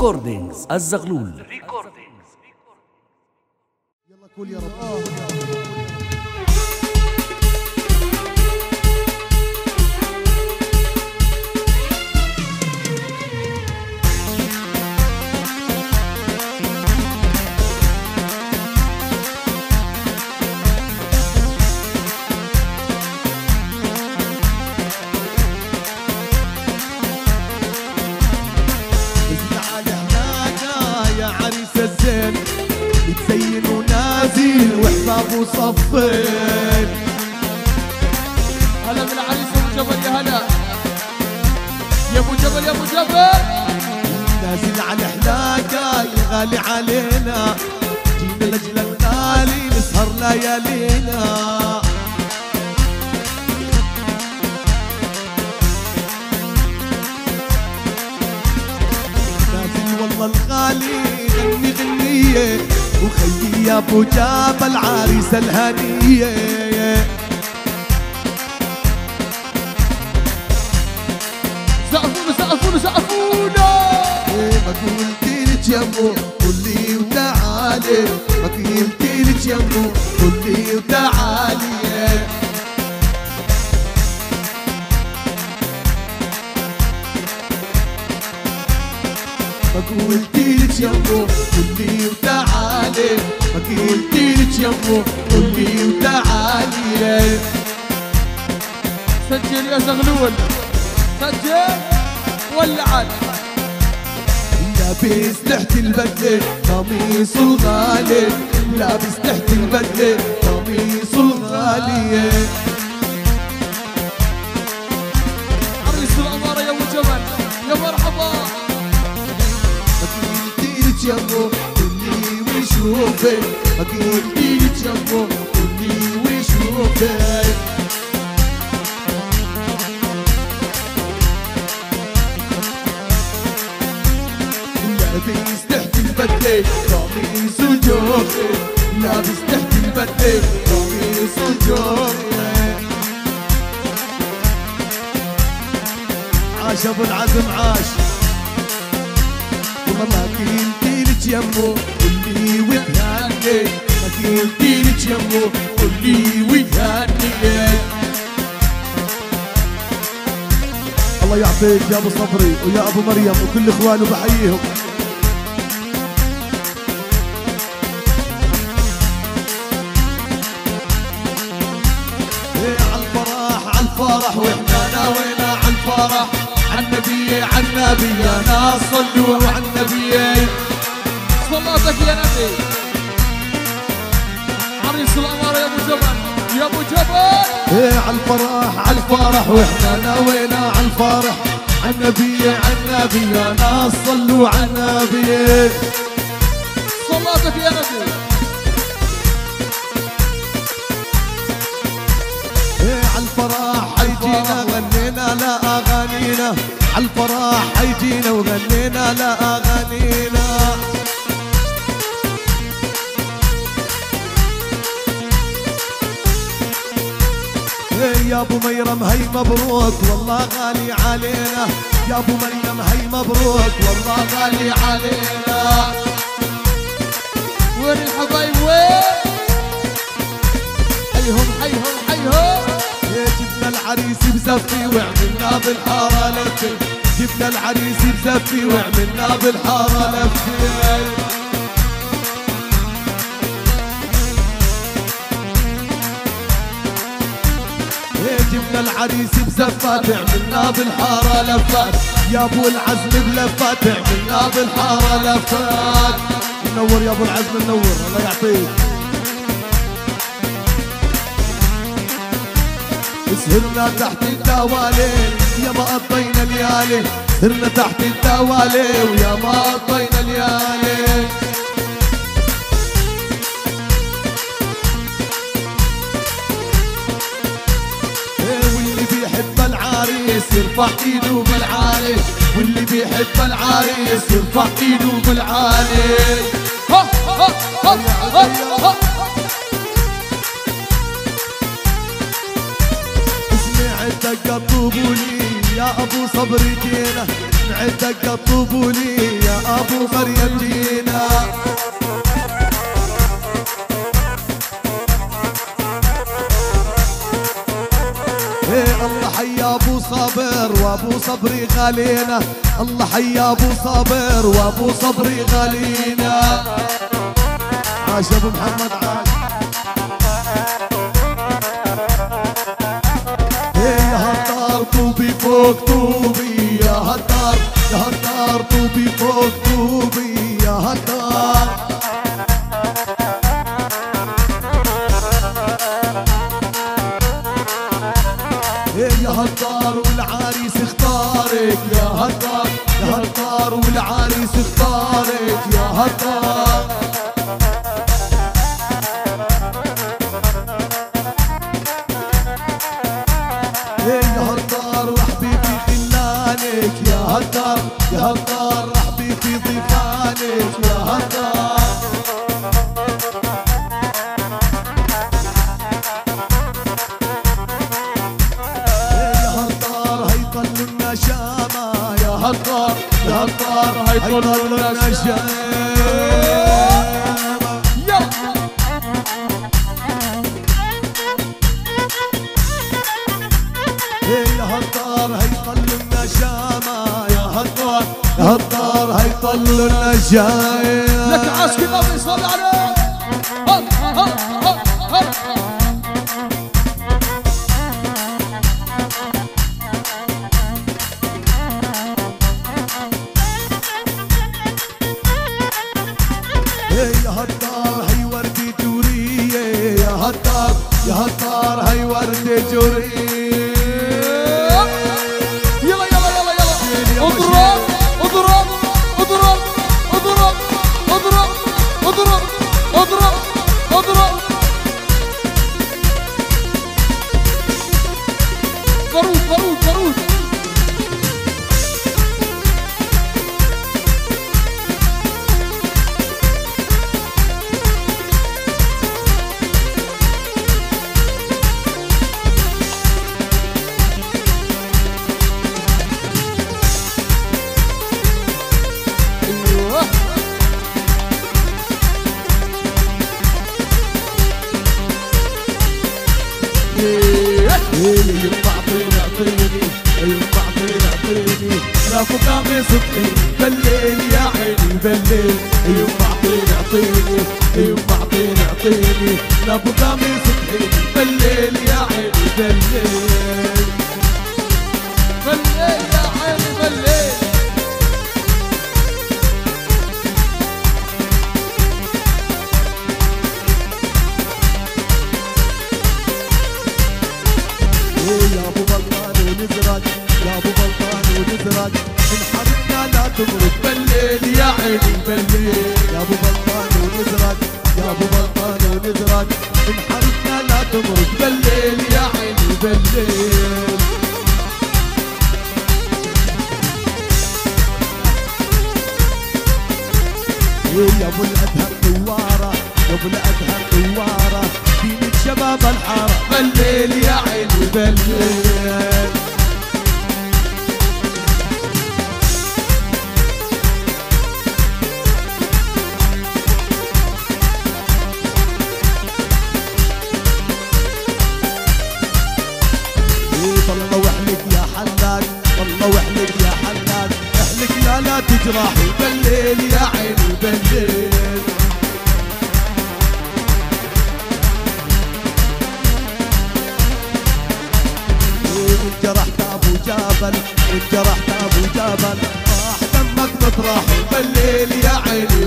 ريكوردينجز الزغلول يلا قول يا رب. وصفين هلا بالعريس أبو جبل يا هلا. يا أبو جبل يا أبو جبل. نازل على حلاقة الغالي علينا. جينا لجل الغالي نسهر ليالينا يا أبو جابل عريس الهنية. سقفونا سقفونا سقفونا ما قلتلك يمو قولي وتعالي. ما قلتلك يمو قولي وتعالي. ما قلتلك يمو قولي وتعالي. ما قلتلك يمو قولي وتعالي سجل يا زغلول سجل ولعت لابس تحت البدلة قميص الغالي لابس تحت البدلة قميص الغالي عريس الأمارة يا أبو جبل يا مرحبا. قلتلك يمو وشوفي قلتلك يمو قولي وشوفي لابس تحت البدلة قميص وجوفي لابس تحت البدلة قميص وجوفي عاش ابو العزم عاش. والله ما يمو قولي ما يمو قولي الله يعطيك يا أبو صبري ويا أبو مريم وكل اخوانه بحييهم. إيه عالفرح وإحنا ناوينا عالفرح عالنبي عالنبي يا ناس صلوا عالنبي صلاتك يا نبي عريس الاماره يا ابو جبل يا ابو جبل إيه عالفرح عالفرح وإحنا ناوينا عالفرح عالنبي عالنبي يا ناس صلوا عالنبي صلاتك يا نبي إيه عالفرح حيجينا غنينا لا أغانينا. عالفرح حيجينا وغنينا لا أغانينا. يا ابو مريم هي مبروك. والله غالي علينا. يا ابو مريم هي مبروك. والله غالي علينا. وين الحبايب؟ وين؟ حيهم حيهم حيهم. جبنا العريس بزفي وعملنا بالحارة لفة جبنا العريس بزفي وعملنا بالحارة لفة جبنا العريس بزفات عملنا بالحارة لفات. يا أبو العزم بلفات عملنا بالحارة لفات. منور يا أبو العزم منور الله يعطيك. سهرنا تحت الدوالي يا ما قضينا ليالي. سهرنا تحت الدوالي ويا ما قضينا ليالي. يرفع ايده بالعالي واللي بيحب العريس يرفع ايده بالعالي ها ها ها ها ها. يا أبو صبري جينا من عندك اطلبوا لي يا أبو مريم جينا إيه الله حيا أبو صابر وابو صبري غالينا. الله حيا ابو صابر وابو صبري غالينا. عاش ابو محمد عاش. إيه يا هالدار طوبي فوق طوبي يا هالدار يا هالدار طوبي فوق طوبي يا هالدار حبيبي ضيفانك يا هالدار. يا هالدار هيطل لنا شامة يا هالدار يا هالدار هيطل لنا شامة. هالدار هيطل لنا يا والله جاي لك عاشق ما صلى عليه يما اعطيني اعطيني لا فقامي صبحي بالليل يا عيني بالليل بالليل يا عيني بالليل إيه يا ابو بلطان ونزرق يا ابو بلطان ونزرق من حرمنا لا تمرق بالليل يا عيني بالليل يا ابو بلطان ونزرق ابو بلطان ونزرق من حرمنا لا تمرق بالليل يا عيني بالليل. يا أبو الادهم دواره يا أبو الادهم دواره دينك شباب الحارة. بالليل يا عيني بالليل.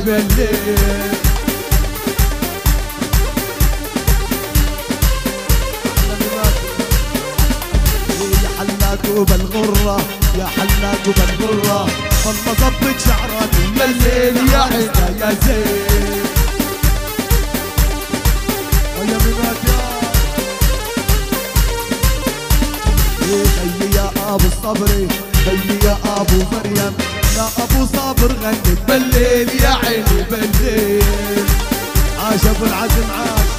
بليل حلاك وبالغرة يا حلاك وبالغرة والله ظبط شعرك من الليل يا عيدا يا زين ويا بنات يا خيي يا ابو الصبري خيي يا ابو مريم يا أبو صابر غنت بالليل يا عيني بالليل. عاش ابو العزم عاش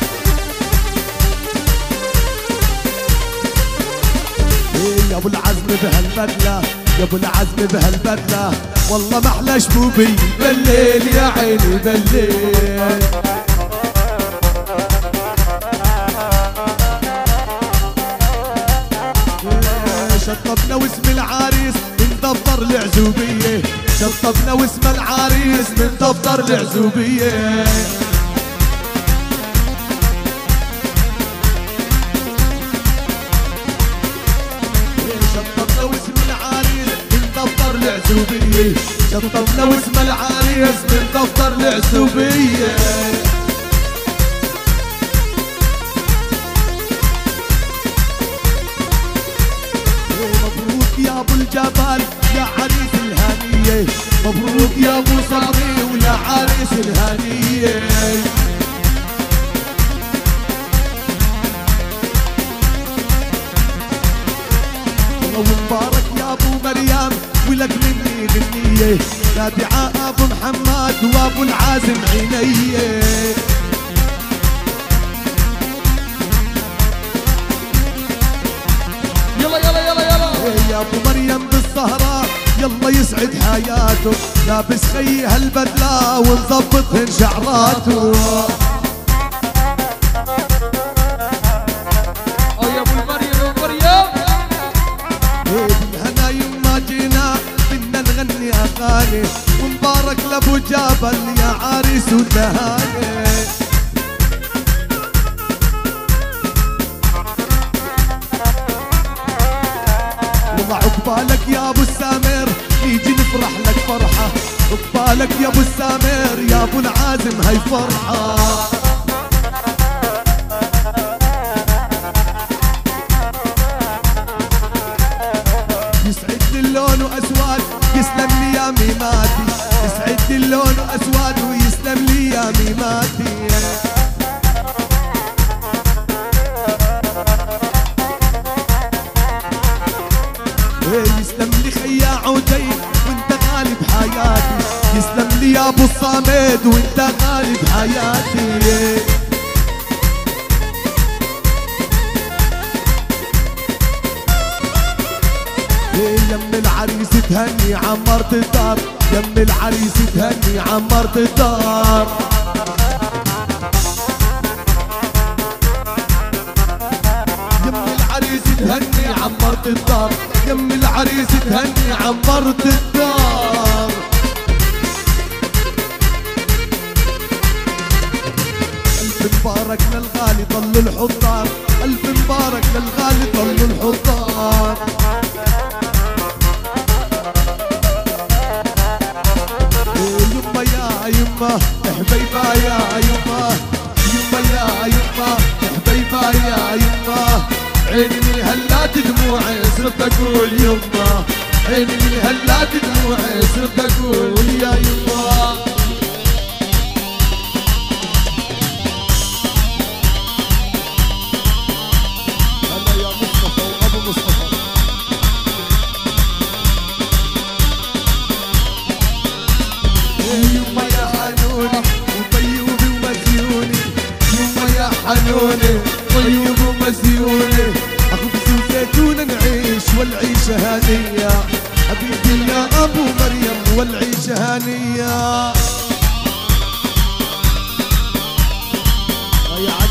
إيه يا أبو العزم بهالبدلة يا أبو العزم بهالبدلة. والله ما أحلى شبوبي بالليل يا عيني بالليل. شطبنا واسم العريس. دفتر العزوبية. شطبنا واسم العريس من دفتر العزوبية. شطبنا واسم العريس من دفتر العزوبية. شطبنا واسم العريس من دفتر العزوبية. مبروك يا ابو الجبل. مبروك يا ابو صبري ويا عريس الهنية ومبارك يا ابو مريم ولك مني غنية. لا دعاء ابو محمد وابو العازم عينيه يلا يلا يلا يلا. يا ابو مريم بالسهرة يلا يسعد حياته. لابس خي هالبدلة ونظبطهن شعراته. يا أبو أبو مريم بالهنا يما جينا بدنا نغني أغاني. ومبارك لأبو جابل يا عريس وتهاني والله عقبالك يا أبو فرحة. عقبالك يا أبو السامر يا أبو العازم هاي فرحة. يسعد اللون وأسواد يسلم لي يا ميماتي. يسعد اللون وأسواد ويسلم لي يا ميماتي. ابو الصامد وانت غالب حياتي. إيه يم العريس تهني عمرت الدار يم العريس تهني عمرت الدار يم العريس تهني عمرت الدار يم العريس تهني عمرت الدار مبارك للغالي طل الحضار ألف مبارك للغالي طل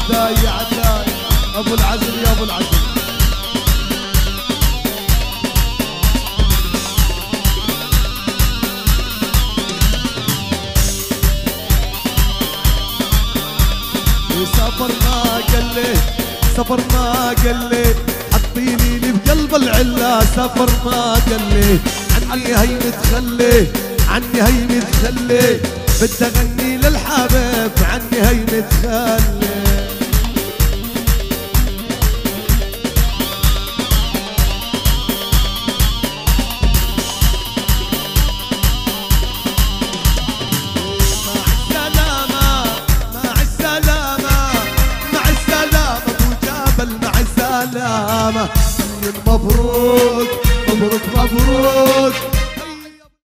عداي يا عداي أبو العزم يا أبو العزم سفر ما قال لي سفر قال لي حطيني لي بقلب العلا سفر ما لي عني هي متخلي عني هي متخلي بدي اغني